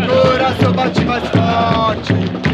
Coração bate mais forte.